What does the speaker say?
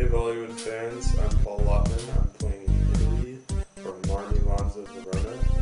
Hey Bollywood fans, I'm Paul Lotman. I'm playing Italy from Marnie Lanza Verona.